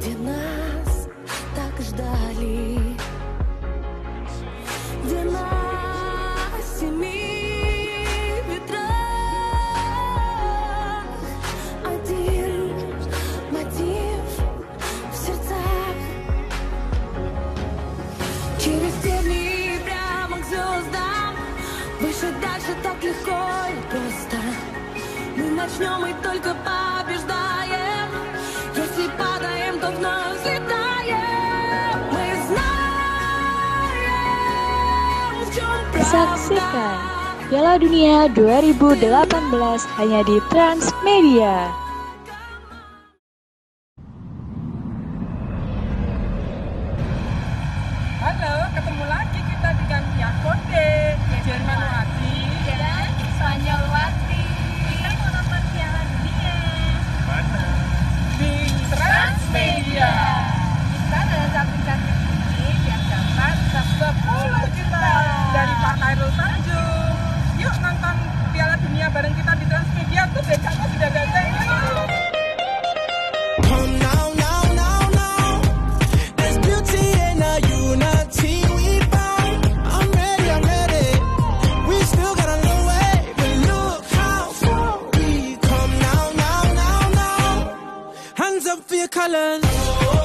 где нас так ждали, где нас семи ветрах один мотив в сердцах. Через темни прямо к звездам выше дальше так легко и просто. Мы начнем и только побеждаем. Saksikan Piala Dunia 2018 hanya di Transmedia. Halo, ketemu lagi colors.